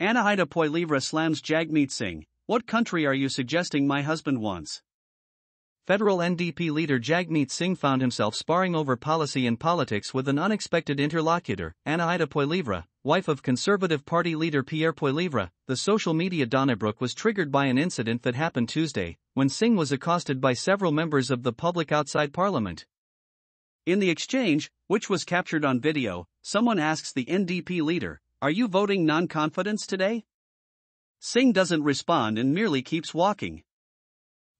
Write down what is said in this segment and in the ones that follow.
Anaida Poilievre slams Jagmeet Singh. What country are you suggesting my husband wants? Federal NDP leader Jagmeet Singh found himself sparring over policy and politics with an unexpected interlocutor, Anaida Poilievre, wife of Conservative Party leader Pierre Poilievre. The social media Donnybrook was triggered by an incident that happened Tuesday, when Singh was accosted by several members of the public outside Parliament. In the exchange, which was captured on video, someone asks the NDP leader, Are you voting non confidence today? Singh doesn't respond and merely keeps walking.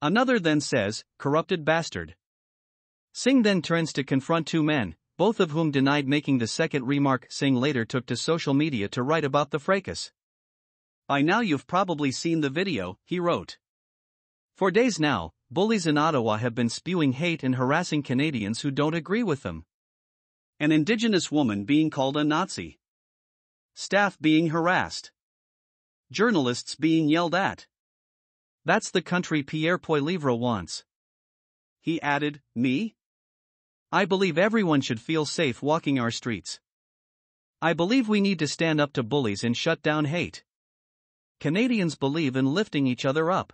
Another then says, Corrupted bastard. Singh then turns to confront two men, both of whom denied making the second remark. Singh later took to social media to write about the fracas. By now you've probably seen the video, he wrote. For days now, bullies in Ottawa have been spewing hate and harassing Canadians who don't agree with them. An Indigenous woman being called a Nazi. Staff being harassed. Journalists being yelled at. That's the country Pierre Poilievre wants. He added, Me? I believe everyone should feel safe walking our streets. I believe we need to stand up to bullies and shut down hate. Canadians believe in lifting each other up,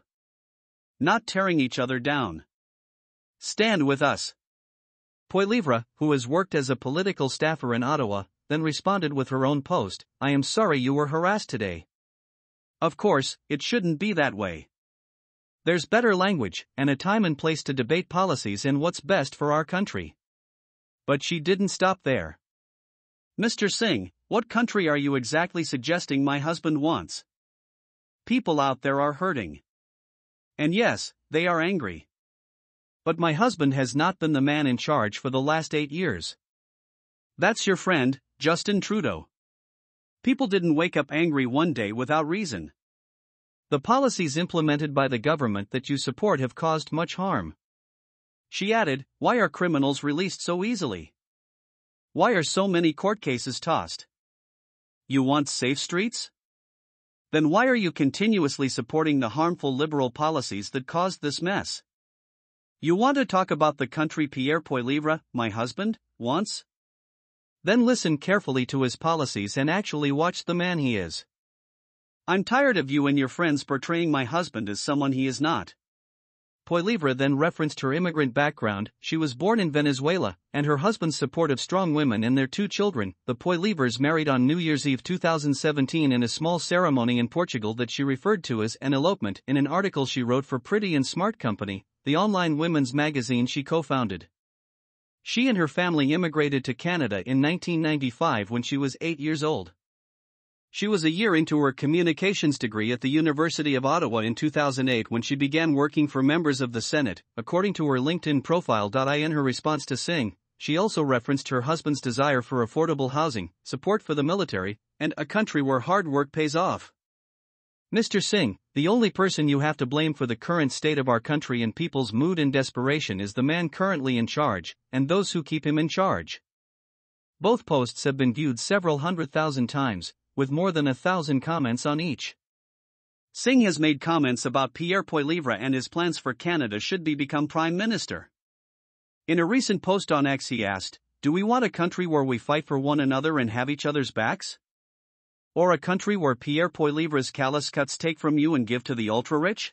not tearing each other down. Stand with us. Poilievre, who has worked as a political staffer in Ottawa, then responded with her own post I am sorry you were harassed today. Of course, it shouldn't be that way. There's better language and a time and place to debate policies and what's best for our country. But she didn't stop there. Mr. Singh, what country are you exactly suggesting my husband wants? People out there are hurting. And yes, they are angry. But my husband has not been the man in charge for the last eight years. That's your friend, Justin Trudeau. People didn't wake up angry one day without reason. The policies implemented by the government that you support have caused much harm. She added, Why are criminals released so easily? Why are so many court cases tossed? You want safe streets? Then why are you continuously supporting the harmful liberal policies that caused this mess? You want to talk about the country Pierre Poilievre, my husband, wants? Then listen carefully to his policies and actually watch the man he is. I'm tired of you and your friends portraying my husband as someone he is not. Poilievre then referenced her immigrant background. She was born in Venezuela, and her husband's support of strong women and their two children. The Poilievres married on New Year's Eve 2017 in a small ceremony in Portugal that she referred to as an elopement in an article she wrote for Pretty and Smart Company, the online women's magazine she co founded. She and her family immigrated to Canada in 1995 when she was eight years old. She was a year into her communications degree at the University of Ottawa in 2008 when she began working for members of the Senate, according to her LinkedIn profile. In her response to Singh, she also referenced her husband's desire for affordable housing, support for the military, and a country where hard work pays off. Mr. Singh, the only person you have to blame for the current state of our country and people's mood and desperation is the man currently in charge, and those who keep him in charge. Both posts have been viewed several hundred thousand times, with more than a thousand comments on each. Singh has made comments about Pierre Poilievre and his plans for Canada should he become Prime Minister. In a recent post on X, he asked, Do we want a country where we fight for one another and have each other's backs? Or a country where Pierre Poilievre's callous cuts take from you and give to the ultra rich?